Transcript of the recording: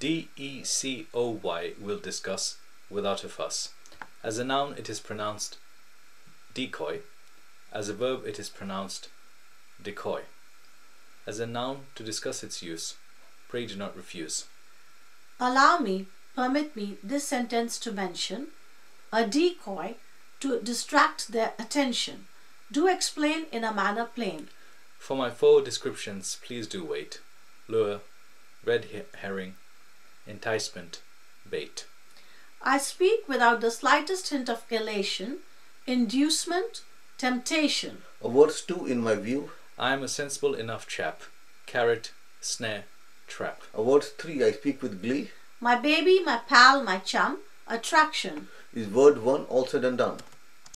D E C O Y we'll discuss without a fuss. As a noun, it is pronounced decoy. As a verb, it is pronounced decoy. As a noun, to discuss its use, pray do not refuse. Allow me, permit me this sentence to mention a decoy to distract their attention. Do explain in a manner plain. For my four descriptions, please do wait. Lure, red herring, enticement, bait. I speak without the slightest hint of elation, inducement, temptation. A verse 2 in my view. I am a sensible enough chap. Carrot, snare, trap. A verse 3 I speak with glee. My baby, my pal, my chum, attraction. Is word 1 all said and done?